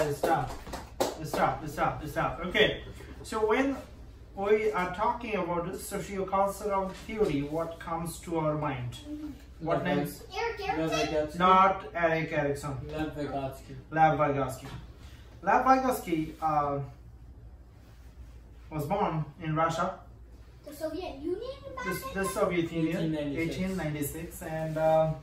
guys, stop. Stop, stop, stop. Okay, so when we are talking about socio-cultural theory, what comes to our mind? What Lev- names? Eric Lev Not Erik Erikson. Lev Vygotsky. Lev Vygotsky. Lev Vygotsky uh, was born in Russia, The Soviet Union the, the Soviet Union, 1896. 1896, and um,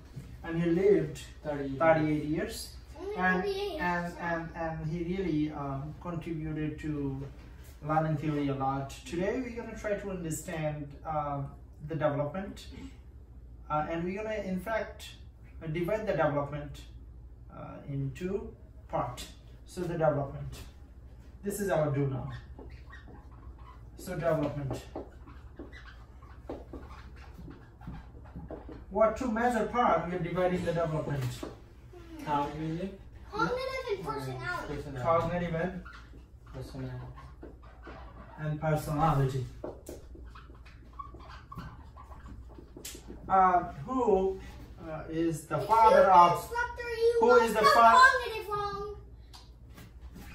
and he lived 30. 38 years. And and and and he really um, contributed to learning theory a lot. Today we're gonna try to understand um, the development, uh, and we're gonna in fact uh, divide the development uh, into part. So the development. This is our do now. So development. What two major part we are dividing the development? Cognitive. Cognitive and personality. Personality. Cognitive and Personality. and personality. Uh, who uh, is the father Excuse of instructor, you who is the the fa- cognitive wrong.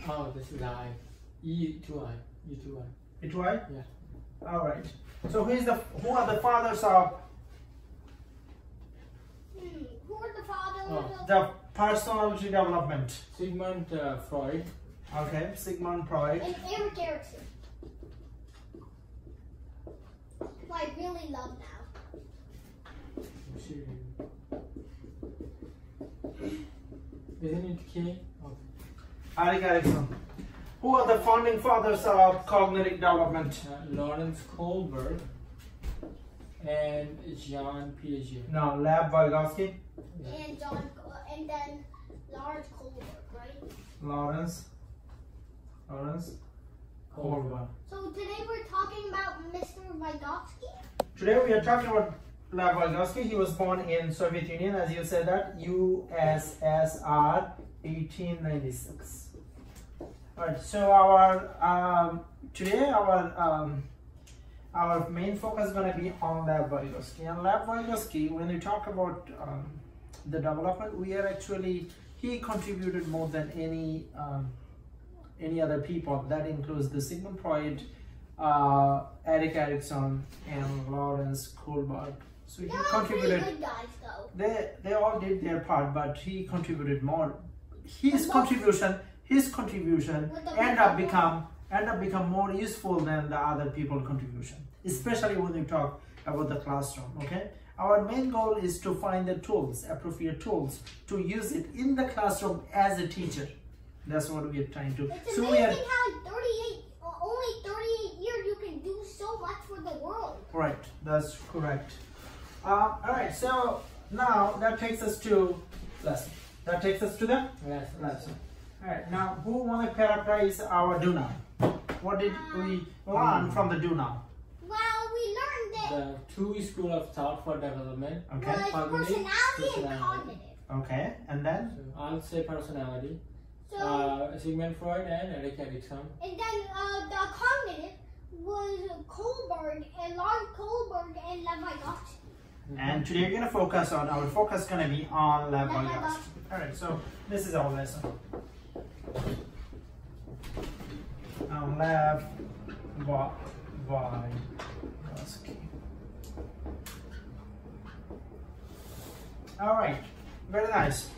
Oh, this is I. E to I. E to I. Itwai? Yeah. All right. So who is the who are the fathers of Hmm. Who are the fathers Oh. of the personality development? Sigmund uh, Freud. Okay, Sigmund Freud. and Erik Erikson? Who I really love now. Isn't it K? Okay. Erik Erikson. Who are the founding fathers of cognitive development? Uh, Lawrence Kohlberg and John Piaget. No, Lab Vygotsky, And John, and then Lawrence Kohlberg, right? Lawrence, Lawrence Kohlberg. So today we're talking about Mr. Vygotsky. Today we are talking about Lev Vygotsky. He was born in Soviet Union, as you said that USSR, 1896. Alright, so our um, today our um, our main focus is going to be on Lev Vygotsky. And Lev Vygotsky, when we talk about um, the development, we are actually he contributed more than any um, any other people. That includes the Sigmund Freud, uh, Erik Erikson, and Lawrence Kohlberg. So he They're contributed. guys. They they all did their part, but he contributed more. His contribution, his contribution, end up become end up become more useful than the other people contribution. Especially when you talk about the classroom. Okay, our main goal is to find the tools, appropriate tools, to use it in the classroom as a teacher. That's what we are trying to. It's So we amazing are how 38, uh, only 38 years you can do so much for the world. right. That's correct. Uh, all right. So now that takes us to lesson. That takes us to the Yes. lesson. All right, now who want to characterize our do now? What did we learn from the do now? Well, we learned that The two school of thought for development. Okay, was Cognitive, personality and cognitive. okay, and then So I'll say personality. So, Uh, Sigmund Freud and Erik Erikson. and then uh, the cognitive was Kohlberg and Lawrence Kohlberg and Lev Vygotsky. and today we're gonna focus on our focus is gonna be on lab Lab biology. All right, so this is our lesson. Um, lab bi- All right, very nice.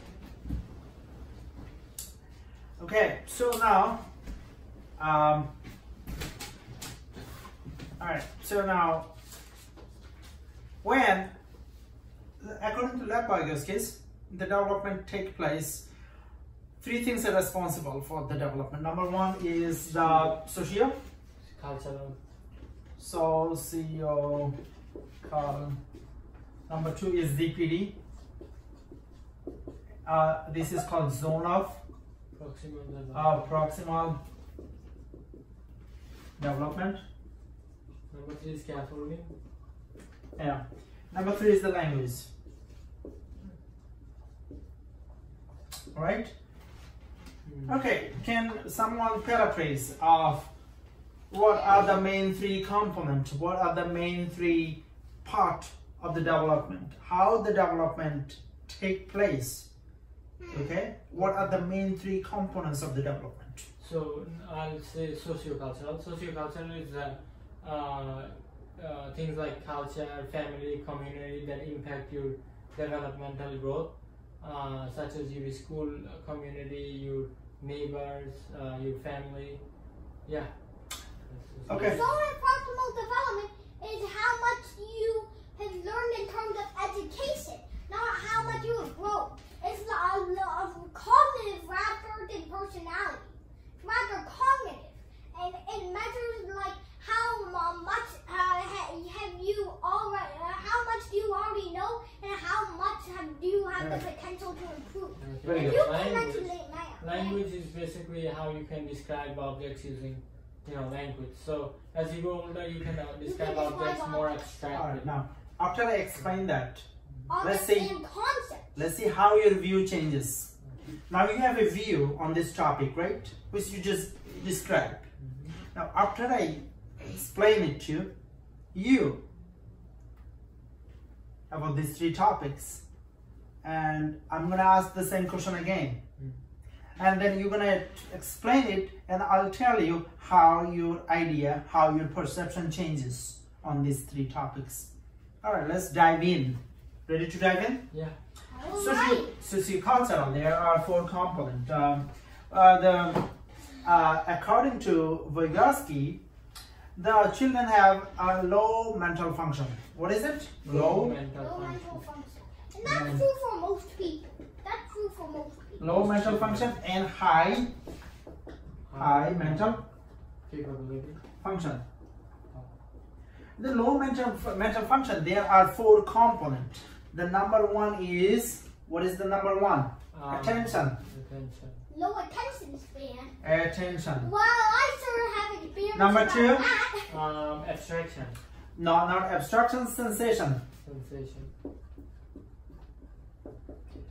Okay, so now, um, all right, so now, when, according to Lab Vygotsky's, the development take place, three things are responsible for the development. Number one is the socio, Cultural. socio, number two is ZPD. Uh, this is called zone of Proximal development. uh, proximal development. Number three is scaffolding. Yeah. Number three is the language. Right? Mm. Okay. Can someone paraphrase of what are the main three components? What are the main three part of the development? How the development take place Okay, what are the main three components of the development? So I'll say sociocultural. Sociocultural is uh, uh, uh, things like culture, family, community that impact your developmental growth, uh, such as your school uh, community, your neighbors, uh, your family. Yeah. Okay. Socio-proximal development is how much you have learned in terms of education, not how much you have grown. It's a, a, a cognitive rather than personality. It's rather cognitive. And it measures like how much uh, have you already, uh, how much do you already know, and how much have do you have the potential to improve. Very And good. you can Language. mention it now. Language is basically how you can describe objects using, you know, language. So as you go older, you can uh, describe describe objects more objects. All right, abstractly. now after I explain that, Objects see. and concepts. let's see how your view changes. Now you have a view on this topic, right? Which you just described. Mm-hmm. Now after I explain it to you, you about these three topics, and I'm gonna ask the same question again. Mm-hmm. And then you're gonna explain it, and I'll tell you how your idea, how your perception changes on these three topics. All right, let's dive in. Ready to dive in? Yeah. All Socio, right. sociocultural, there are four components. Um, uh, the, uh, according to Vygotsky, the children have a low mental function. What is it? Low, mental Low function. mental function. And that's true for most people. That's true for most people. low mental function and high, high mental capability. function. The low mental mental function. There are four components. The number one is what is the number one? Um, Attention. Attention. Low attention span. Attention. Well, I sort of have experience Number about two. that. Um, abstraction. No, not abstraction. Sensation. Sensation.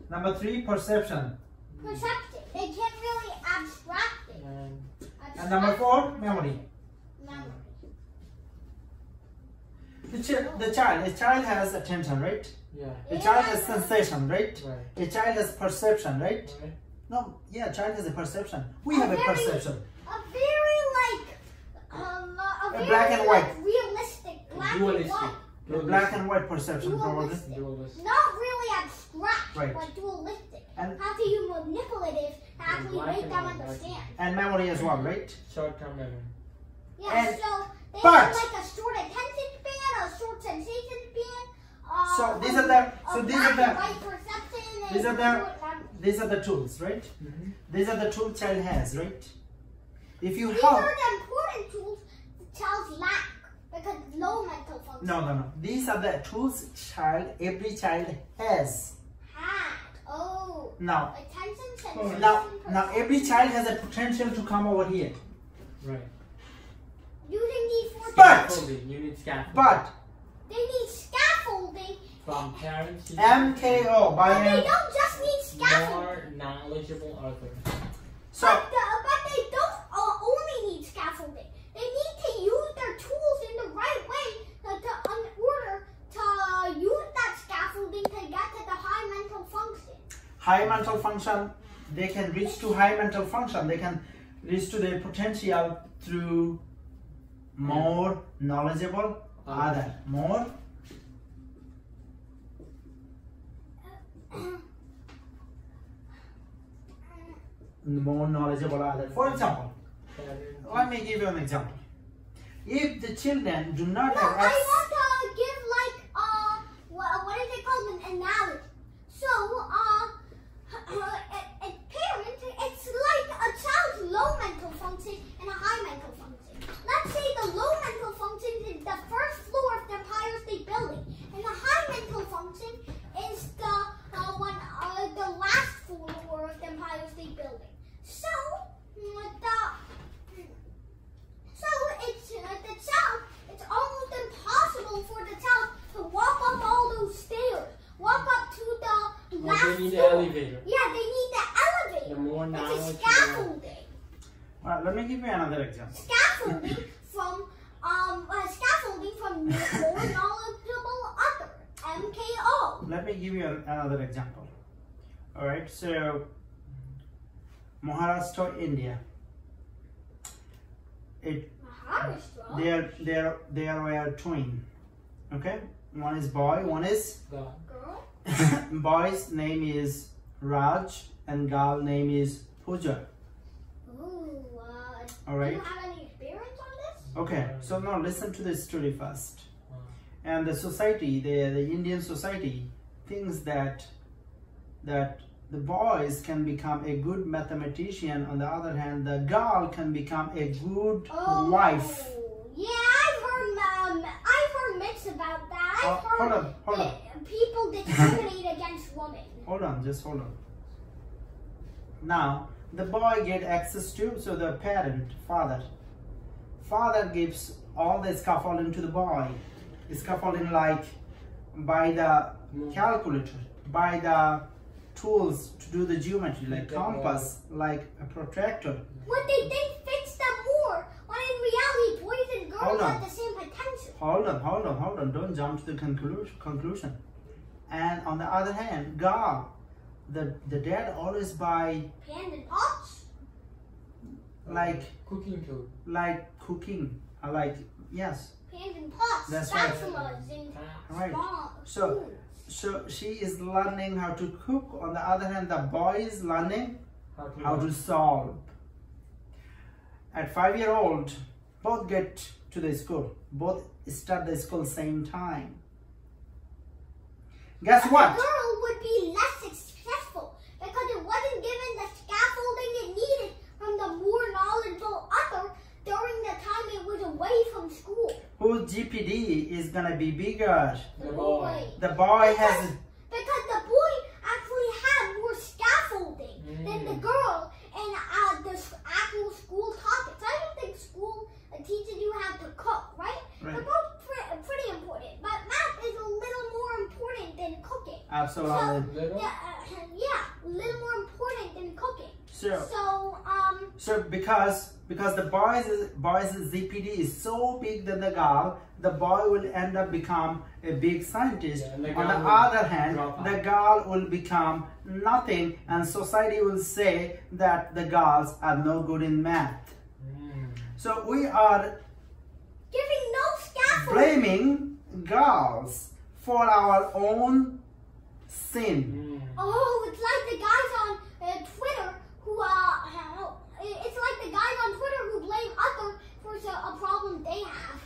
Number three, perception. Perception. They can't really abstract it. And And number four, memory. Memory. The, ch- the child, a child has attention, right? Yeah. A child has sensation, right? Right. A child has perception, right? Right. No, yeah, child has a perception. We have a very- perception. A very like um a, A very black and like, white. realistic black Dualistic. and white. A black and white perception. Dualistic. Dualistic. Not really abstract, Right. but dualistic. And- How to use manipulative to actually black make them white, understand. And memory as well, right? Short-term memory. Yeah, And- so they but- have like a short attention span, a short sensation span. Uh, So these are the- so these are the- and white perception and these are the- These are the tools, right? Mm-hmm. These are the tools child has, right? If you These have are the important tools the child's lack because low mental function. no, no, no. These are the tools child, every child has. Had. Oh. Now, Attention, sensation, now, now, every child has a potential to come over here. Right. Using these four But- Scaffolding. You need scaffolding. But they need scaffolding, from parents, teachers, MKO by but they don't just need scaffolding. more knowledgeable others. So but, the, but they don't uh, only need scaffolding. They need to use their tools in the right way to, to, in order to use that scaffolding to get to the high mental function. high mental function, they can reach to high mental function. They can reach to their potential through more knowledgeable other, more more knowledgeable other. For example, let me give you an example. If the children do not No, have I access, want to give like uh what, what is it called an analogy. So uh, a, a parent it's like a child's low mental function and a high mental function. Let's say the low mental function is the first floor of the Empire State Building, and the high mental function is the uh, one uh, the last floor of the Empire State Building. So mm, the so it's uh, the child. It's almost impossible for the child to walk up all those stairs, walk up to the Well, they need the elevator. Yeah, they need the elevator. The elevator. more It's a knowledge, scaffolding. Alright, let me give you another example. Scaffolding from um uh, scaffolding from more knowledgeable other MKO. Let me give you an- another example. All right, so Maharashtra, India. It Maharashtra. they are they are they are were twin. Okay, one is boy, one is The Girl. boy's name is Raj and girl name is Pooja. Ooh. Uh, All Do you have any experience on this? Okay, so now listen to the story first. And the society, the the Indian society, thinks that that the boys can become a good mathematician. On the other hand, the girl can become a good Oh. wife. Yeah, I've heard. Um, I've heard myths about that. I've heard hold on, hold on, people discriminate against women. hold on, just hold on. Now the boy get access to so the parent, father, father gives all the scaffolding to the boy. The Scaffolding like by the calculator, by the tools to do the geometry, like compass, like a protractor. What they think fits them more, when in reality, boys and girls Hold on. have the same potential. Hold on, hold on, hold on. Don't jump to the conclusion. Conclusion. And on the other hand, God, the the dad always buy Pan and pots. like cooking tool. like cooking, uh, like yes. Pans and pots. That's right. spatulas and Right. So- So she is learning how to cook. On the other hand, the boy is learning How to, how to solve. At five year old, both get to the school. Both start the school same time. Guess But what? The girl would be less successful because it wasn't given the scaffolding it needed from the more knowledgeable other during the time it was away from school. Whose ZPD is gonna be bigger? The boy. The boy has Because the boy actually had more scaffolding than the Mm. girl in uh, the s- actual school topics. I don't think school uh, teaches you how to cook, right? Right. They're both pre- pretty important, but math is a little more important than cooking. absolutely. Little? Yeah, uh, yeah, a little more important than cooking. So So, um, so because because the boy's boy's ZPD is so big than the girl, the boy will end up become a big scientist. Yeah, the On the other hand, the girl will become nothing, and society will say that the girls are no good in math. Mm. So we are giving no scaffolding. blaming girls for our own sin. Mm. Oh, it's like the guys on uh, Twitter who, uh, it's like the guys on Twitter who blame other for so- a problem they have.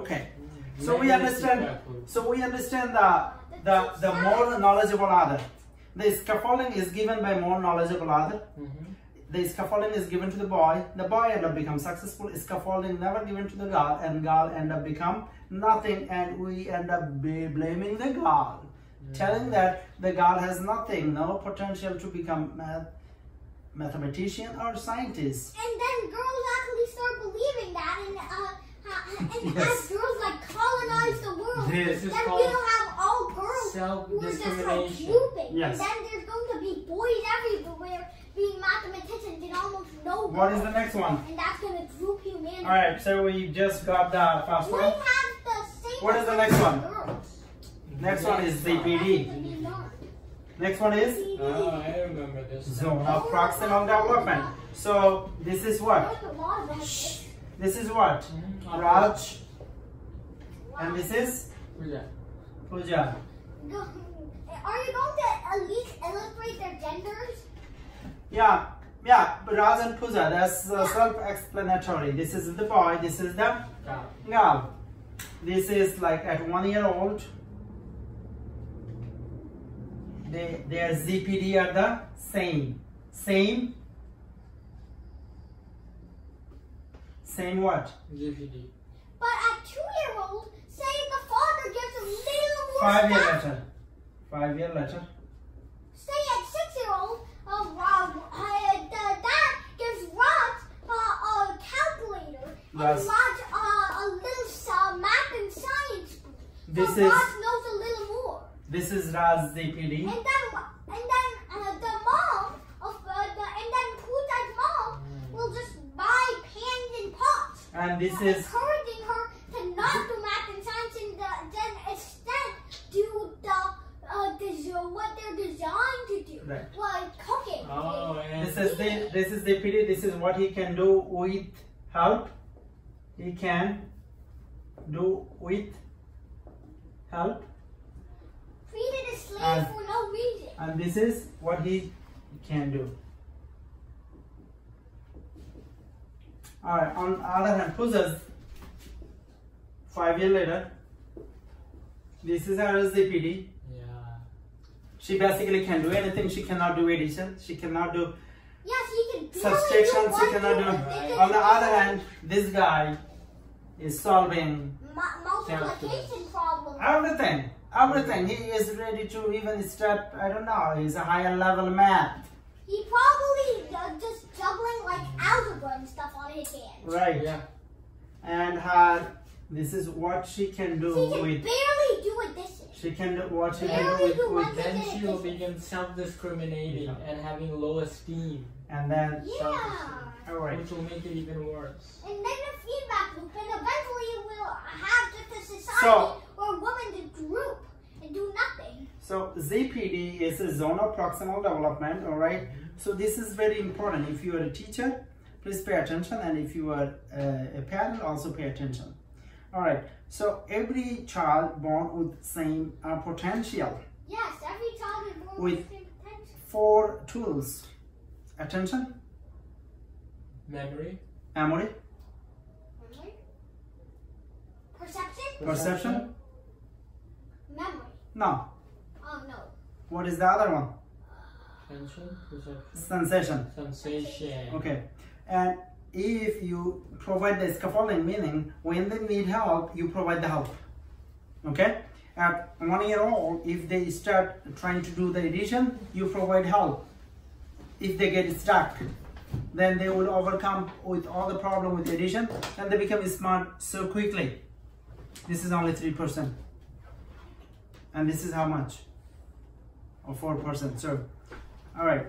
Okay. Mm. So we understand. So we understand the the the more knowledgeable other. The scaffolding is given by more knowledgeable other. Mhm. The scaffolding is given to the boy. The boy end up become successful. Scaffolding never given to the girl, and girl end up become nothing, and we end up be blaming the girl, telling that the girl has nothing, no potential to become math, mathematician or scientist. And then girls actually start believing that, and, uh, and Yes. as girls like colonize the world, This is then called we'll have all girls who are just like Self-discrimination. Yes. And then there's going to be boys everywhere being mathematicians and almost no girls. What is the next one? And that's going to group humanity. All right, so we just got the first We one. have the same What is the next one? girls. Next one is That has ZPD. to be learned. Next one is Oh, I remember this. zone of proximal development. So this is what? There's a lot of Shh. This is what? Mhm. Raj, and this is Puja. Pooja. Go- Are you going to at least illustrate their genders? Yeah, yeah. Raj and Puja, That's uh, self-explanatory. This is the boy. This is the Yeah. girl. This is like at one year old. They their ZPD are the same. Same. Same what? ZPD. But at two year old, say the father gives a little more Five year stuff. later. Five year later. Say at six year old, uh, Rob, uh, the dad gives Raj uh, a calculator and Yes. Raj uh, a little uh, math and science book. This so is Raj knows a little more. This is Raj ZPD. And then, and then uh, the mom of uh, the, and then Pooja's mom will just buy pans and pots. And this uh, is encouraging her to not do math and science and the, then instead do the uh, des- what they're designed to do. Right. Well, cooking. Oh, and This is the this is the PD. This is what he can do with help. He can do with help, Treated a slave And- for no reason. and this is what he can do. All right. On the other hand, Pooja's five years later. This is her ZPD. yeah. She basically can do anything. She cannot do addition. She cannot do Yes, he can subtraction. She cannot do. but they On the other hand, this guy is solving mu- multiplication problems. everything. Everything. He is ready to even step. I don't know. He's a higher level math. He probably uh, just juggling like algebra and stuff on his hands. Right. Yeah. And her. This is what she can do He can with. barely do addition. She can do what she can Barely do do with, one with Then she will addition. begin self-discriminating Yeah. and having low esteem, and then. Yeah. All right. which will make it even worse. And then the feedback loop, and eventually we'll have just a society So- where women just droop and do nothing. So ZPD is a zone of proximal development, all right? So this is very important. If you are a teacher, please pay attention, and if you are uh, a parent, also pay attention. All right. So every child born with same uh, potential. Yes, every child is born With- with same potential. Four tools: attention, Memory, memory, Memory, perception, perception. memory. No. Oh no. What is the other one? attention, perception, Sensation. sensation. Okay. And if you provide the scaffolding, meaning when they need help, you provide the help. Okay? At one year old, if they start trying to do the addition, you provide help. If they get stuck, then they will overcome with all the problem with addition and they become smart so quickly. This is only 3%. And this is how much? Or 4%. So, all right.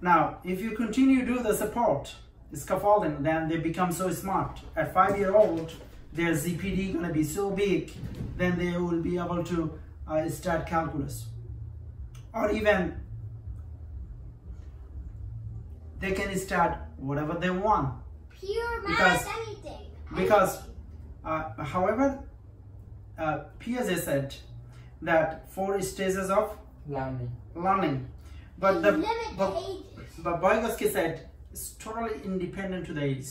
Now, if you continue to do the support, the scaffolding, then they become so smart. At five year old, their ZPD gonna be so big, then they will be able to uh, start calculus. Or even they can start whatever they want. Pure math, Because- anything. because- Uh, however, uh, Piaget said that four stages of Learning. learning, but the limit but, the. But Vygotsky said it's totally independent to the age.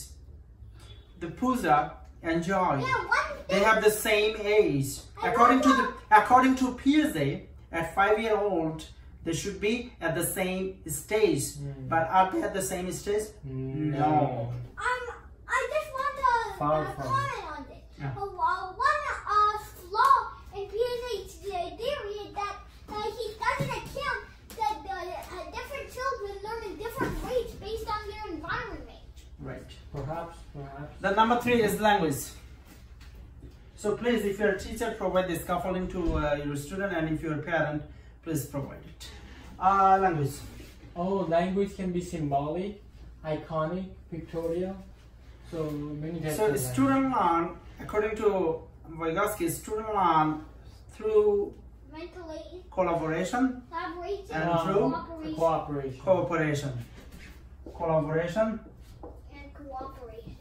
The Pusa and Joy, Yeah, they have the same age. I According to love the according to Piaget, at five year old, they should be at the same stage. Hmm. But are they at the same stage? No. Um, I just want to uh, comment on this. Yeah. Uh, flaw in Piaget's uh, theory is that uh, he doesn't account that uh, uh, different children learn in different rates based on their environment. Right. Perhaps, perhaps. The number three is language. So please, if you're a teacher, provide the scaffolding to uh, your student, and if you're a parent, please provide it. Uh, language. Oh, language can be symbolic, iconic, pictorial. So many types So of student learn, according to Vygotsky, student learn through Mentally, collaboration, collaboration, And through cooperation, cooperation. cooperation. Collaboration, and cooperation.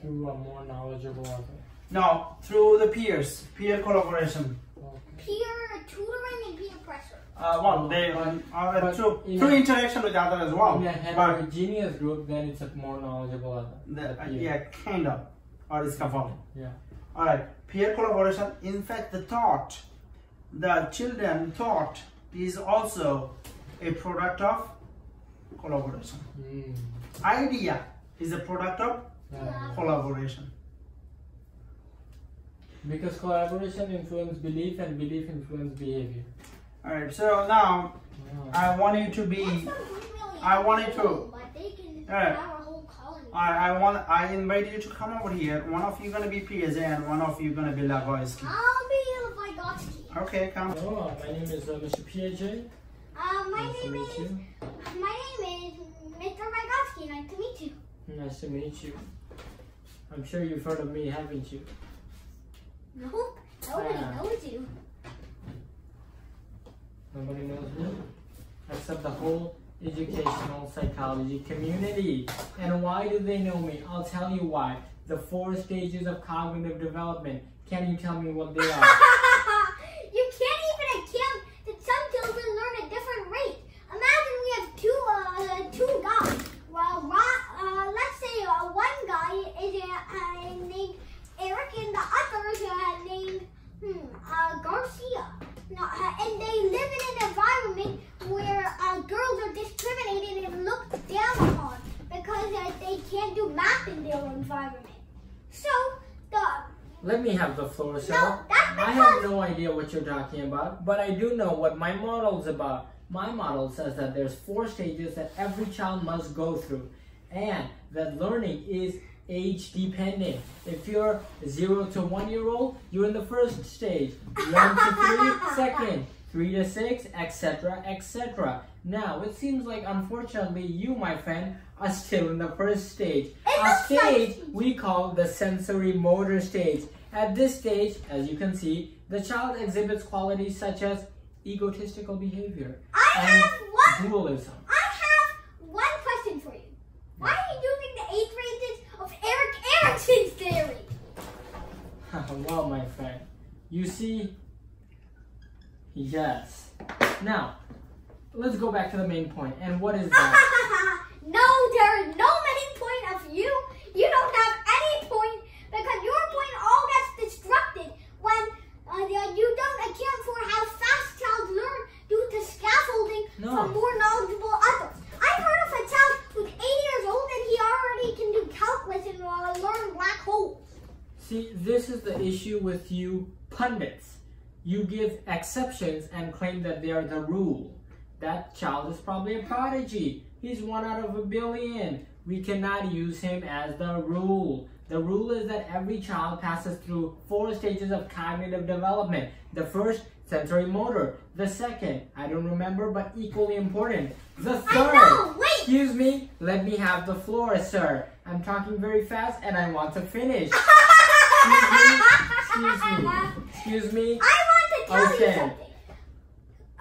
Through a more knowledgeable other. no, through the peers, peer collaboration. Okay. Peer tutoring and peer pressure. Uh, well, they But- uh, but through, in through a- interaction with others as well. In a But heterogeneous group, then it's a more knowledgeable other. the, A uh, yeah, kind of, or it's scaffolding. Yeah. All right, peer collaboration. In fact, the thought, the children thought is also a product of collaboration. Mm. Idea is a product of Yeah. collaboration. Because collaboration influences belief and belief influences behavior. All right, so now Wow. I want you to be. not really I wanted to- cool, But they can Alright. have a whole colony. I, I want. I invite you to come over here. One of you gonna be Piaget and one of you gonna be Lev Vygotsky. I'll be Vygotsky. Okay, come. Oh, my name is uh, Mr. Piaget. Uh, my Nice name is you. my name is Mr. Vygotsky. Nice to meet you. Nice to meet you. I'm sure you've heard of me, haven't you? Nope. Nobody Ah. knows you. Nobody knows me except the whole educational psychology community. And why do they know me? I'll tell you why. The four stages of cognitive development. Can you tell me what they are? you can't even account that some children learn at different rates. Imagine we have two uh, two guys. Well, Ron, uh, let's say uh, one guy is uh, uh, named Eric and the other is uh, named hmm, uh, Garcia. No, uh, and they live in an environment where uh, girls are discriminated and looked down upon because uh, they can't do math in their environment. So the Let me have the floor, sir. No, I have no idea what you're talking about, but I do know what my model's about. My model says that there's four stages that every child must go through, and that learning is age dependent. If you're zero to one year old, you're in the first stage. One to three, second. Three to six, etc., etc. Now, it seems like unfortunately you, my friend, are still in the first stage. It A like- stage we call the sensorimotor stage. At this stage, as you can see, the child exhibits qualities such as egotistical behavior I and have one. dualism. I have one question for you. Why are you using the age ranges of Erik Erikson's theory? well, my friend, you see, yes. Now, let's go back to the main point. And what is that? no, there is no main point of you. You don't have any point because your point all gets destructed when uh, you don't account for how fast child learn due to scaffolding No. from more knowledgeable others. I've heard of a child who's eight years old and he already can do calculus and uh, learn black holes. See, this is the issue with you pundits. You give exceptions and claim that they are the rule. That child is probably a prodigy. He's one out of a billion. We cannot use him as the rule. The rule is that every child passes through four stages of cognitive development. The first, sensorimotor. The second, I don't remember, but equally important. The I third, know, wait. excuse me, let me have the floor, sir. I'm talking very fast and I want to finish. Excuse me. Excuse me. I want to tell Okay. you something.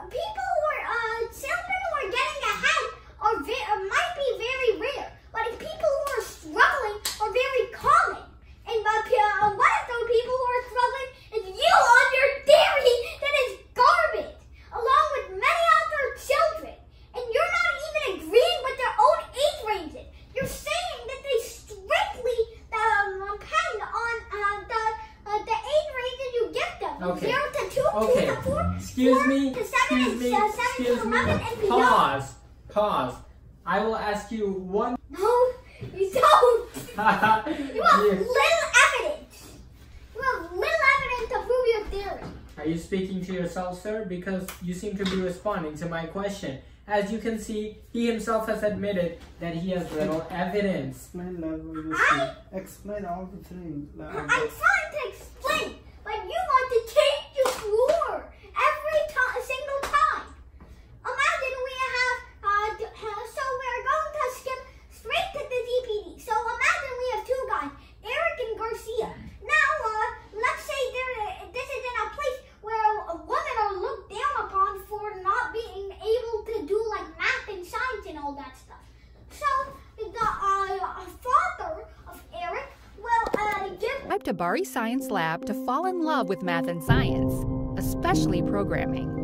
People who are uh, children who are getting ahead are ve- uh, might be very rare, but if people who are struggling are very common. And uh, p- uh, one of those people who are struggling is you on your theory that is garbage, along with many other children. And you're not even agreeing with their own age ranges. You're saying that they strictly um, depend on uh, the uh, the age ranges you give them. Okay. Zero to two, Okay. two to four, Excuse four me. to seven, Excuse and me. uh, seven Excuse to me. eleven, and beyond. Pause. Pause. I will ask you one. No, you don't. You have You- little evidence. You have little evidence to prove your theory. Are you speaking to yourself, sir? Because you seem to be responding to my question. As you can see, he himself has admitted that he has little evidence. Explain level you I- see. Explain all the things. I'm trying to explain, but you want to change your floor every time, single time. Imagine we have, uh, d- uh, so we're going to skip straight to the ZPD. So imagine we have two guys, Eric and Garcia. Now, uh, let's say there, this is in a place where women are looked down upon for not being able to do like math and science and all that stuff. So the uh, father of Eric will uh, give Science Lab to fall in love with math and science, especially programming.